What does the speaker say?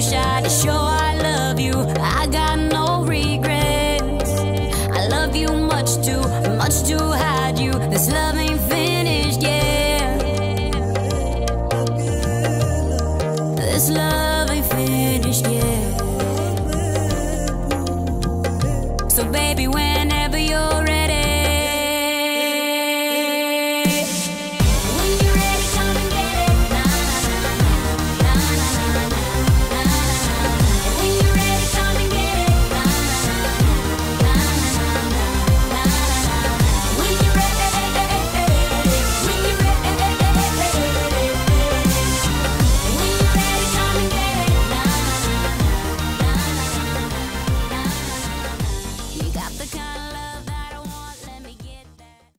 to show I love you. I got no regrets. I love you much too much to hide you. This love ain't finished yet. This love ain't finished yet. So baby, whenever you're ready. the kind